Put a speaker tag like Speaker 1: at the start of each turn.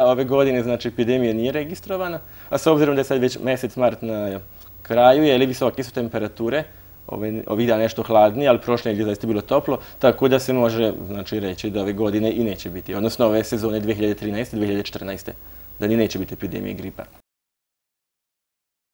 Speaker 1: Ove godine, znači, epidemija nije registrovana, a s obzirom da je sad već mesec mart na kraju, je li visoke su temperature, ovih dana nešto hladnije, ali prošle je zaista bilo toplo, tako da se može znači, reći da ove godine i neće biti, odnosno ove sezone 2013. 2014. da ni neće biti epidemije gripa.